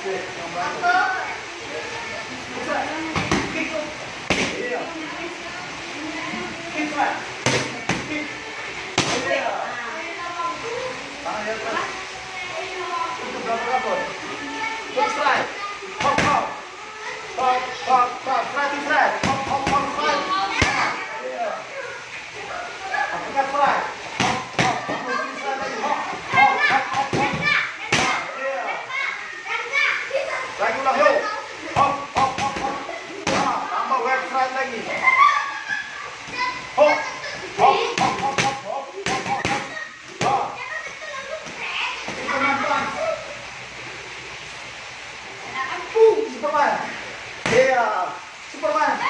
Tangan di atas. Untuk belakang lapor. lagi ulang bro hop hop hop hop nah, tambah website lagi hop hop hop hop hop hop ah. Superman. Yeah. Superman.